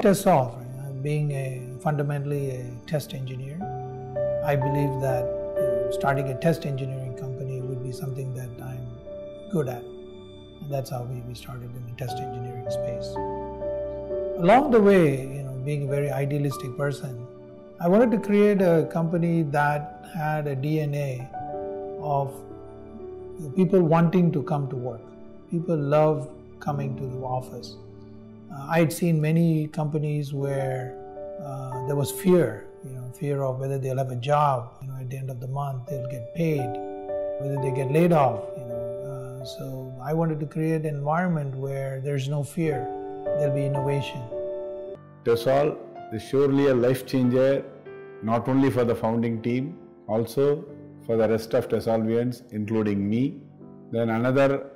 Tessolve, being a fundamentally a test engineer, I believe that uh, starting a test engineering company would be something that I'm good at. And that's how we, we started in the test engineering space. Along the way, you know, being a very idealistic person, I wanted to create a company that had a DNA of people wanting to come to work. People love coming to the office. Uh, I had seen many companies where uh, there was fear, you know, fear of whether they'll have a job, you know, at the end of the month they'll get paid, whether they get laid off, you know. Uh, so I wanted to create an environment where there's no fear, there'll be innovation. Tessolve is surely a life changer, not only for the founding team, also for the rest of Tessolvians, including me. Then another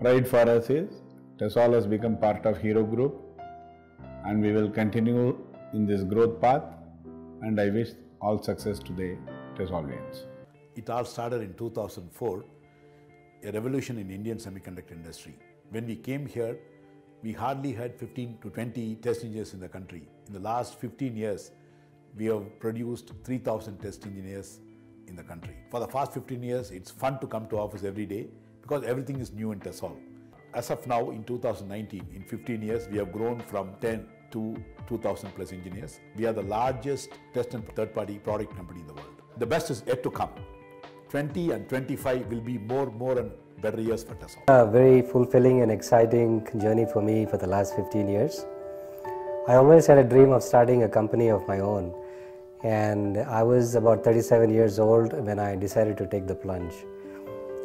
pride for us is Tessolve has become part of Hero Group and we will continue in this growth path and I wish all success to the Tessolvians. It all started in 2004, a revolution in Indian semiconductor industry. When we came here, we hardly had 15 to 20 test engineers in the country. In the last 15 years, we have produced 3,000 test engineers in the country. For the past 15 years, it's fun to come to office every day because everything is new in Tessolve. As of now, in 2019, in 15 years, we have grown from 10 to 2000 plus engineers. We are the largest test and third party product company in the world. The best is yet to come. 20 and 25 will be more, more and better years for Tessolve. A very fulfilling and exciting journey for me for the last 15 years. I always had a dream of starting a company of my own and I was about 37 years old when I decided to take the plunge.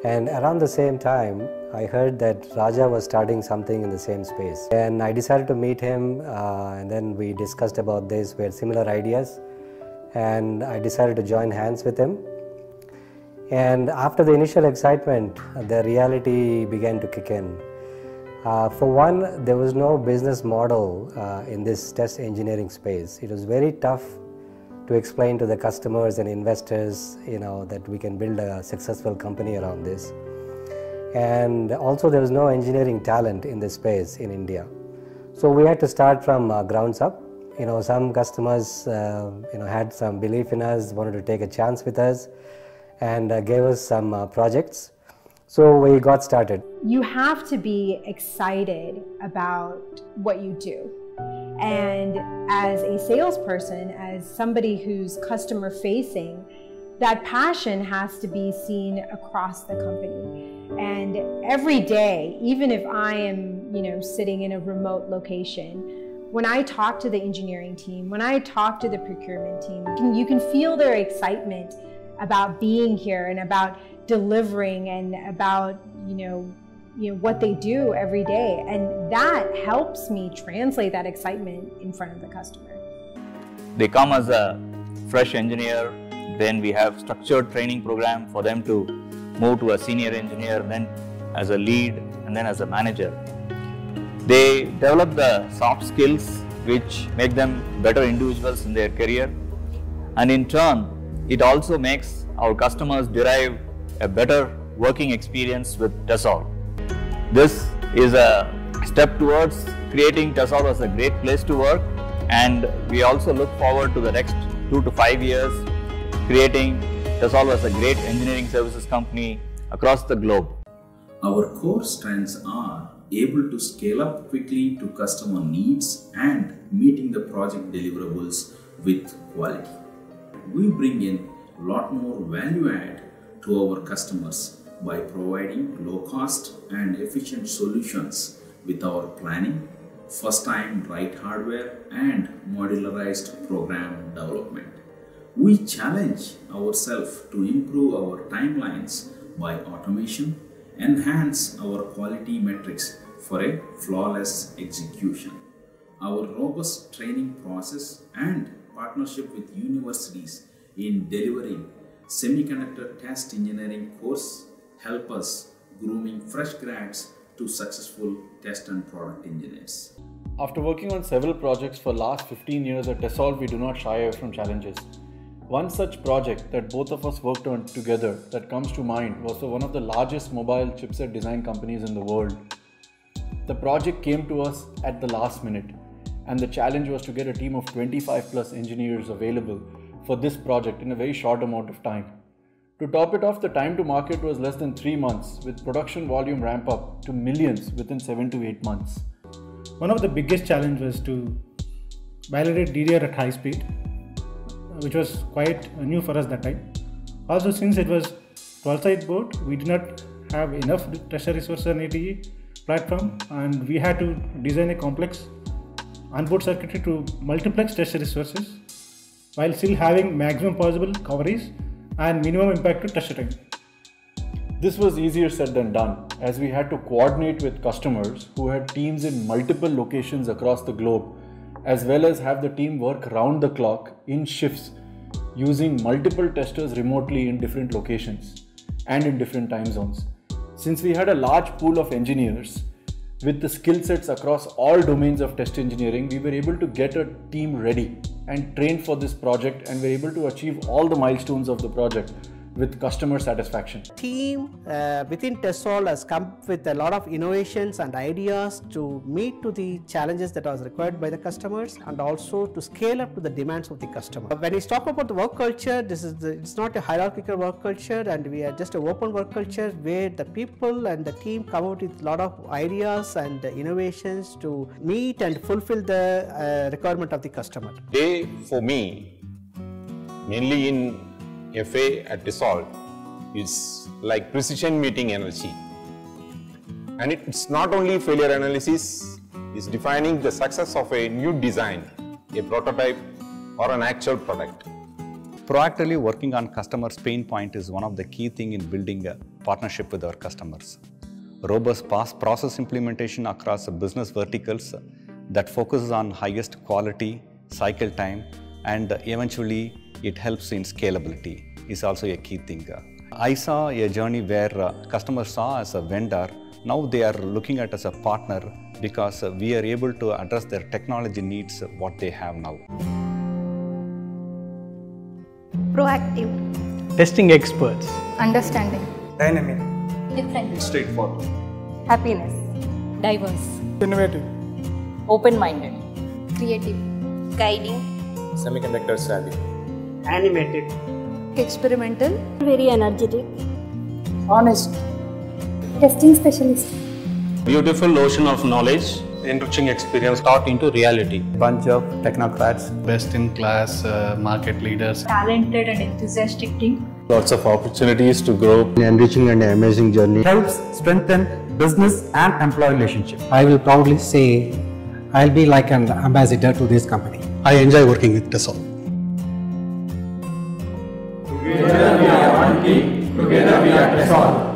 And around the same time, I heard that Raja was starting something in the same space. And I decided to meet him, uh, and then we discussed about this. We had similar ideas, and I decided to join hands with him. And after the initial excitement, the reality began to kick in. Uh, for one, there was no business model uh, in this test engineering space. It was very tough to explain to the customers and investors, you know, that we can build a successful company around this. And also there was no engineering talent in this space in India. So we had to start from uh, grounds up. You know, some customers, uh, you know, had some belief in us, wanted to take a chance with us and uh, gave us some uh, projects. So we got started. You have to be excited about what you do. And as a salesperson, as somebody who's customer facing, that passion has to be seen across the company. And every day, even if I am, you know, sitting in a remote location, when I talk to the engineering team, when I talk to the procurement team, you can, you can feel their excitement about being here and about delivering and about, you know, you know what they do every day. And that helps me translate that excitement in front of the customer. They come as a fresh engineer then we have structured training program for them to move to a senior engineer then as a lead and then as a manager. They develop the soft skills which make them better individuals in their career. And in turn it also makes our customers derive a better working experience with Tessolve. This is a step towards creating Tessolve as a great place to work and we also look forward to the next two to five years creating Tessolve as a great engineering services company across the globe. Our core strengths are able to scale up quickly to customer needs and meeting the project deliverables with quality. We bring in a lot more value add to our customers by providing low cost and efficient solutions with our planning, first time right hardware and modularized program development. We challenge ourselves to improve our timelines by automation, enhance our quality metrics for a flawless execution. Our robust training process and partnership with universities in delivering semiconductor test engineering course help us grooming fresh grads to successful test and product engineers. After working on several projects for the last 15 years at Tessolve, we do not shy away from challenges. One such project that both of us worked on together that comes to mind was for one of the largest mobile chipset design companies in the world. the project came to us at the last minute, and the challenge was to get a team of 25 plus engineers available for this project in a very short amount of time. To top it off, the time to market was less than three months, with production volume ramp up to millions within seven to eight months. One of the biggest challenges was to validate DDR at high speed, which was quite new for us that time. Also, since it was 12 site board, we did not have enough tester resources on ATE platform, and we had to design a complex onboard circuitry to multiplex tester resources while still having maximum possible coverage and minimum impact to tester time. This was easier said than done as we had to coordinate with customers who had teams in multiple locations across the globe, as well as have the team work round the clock in shifts using multiple testers remotely in different locations and in different time zones. Since we had a large pool of engineers with the skill sets across all domains of test engineering, we were able to get a team ready and trained for this project and were able to achieve all the milestones of the project with customer satisfaction. Team uh, within Tessolve has come with a lot of innovations and ideas to meet to the challenges that was required by the customers and also to scale up to the demands of the customer. When we talk about the work culture, this is the, it's not a hierarchical work culture and we are just a open work culture where the people and the team come out with a lot of ideas and innovations to meet and fulfill the uh, requirement of the customer. Day for me, mainly in FA at Tessolve is like precision meeting energy. And it's not only failure analysis, it's defining the success of a new design, a prototype or an actual product. Proactively working on customers' pain point is one of the key thing in building a partnership with our customers. Robust process implementation across business verticals that focuses on highest quality, cycle time, and eventually it helps in scalability is also a key thing. I saw a journey where uh, customers saw as a vendor, now they are looking at us as a partner because we are able to address their technology needs what they have now. Proactive. Testing experts. Understanding. Dynamic. Different. Straightforward. Happiness. Diverse. Innovative. Open minded. Creative. Guiding. Semiconductor savvy. Animated. Experimental. Very energetic. Honest. Testing specialist. Beautiful ocean of knowledge. Enriching experience taught into reality. Bunch of technocrats. Best in class uh, market leaders. Talented and enthusiastic team. Lots of opportunities to grow. Enriching and amazing journey. Helps strengthen business and employee relationship. I will proudly say I'll be like an ambassador to this company. I enjoy working with Tessolve. Together we are one team. Together we are Tessolve.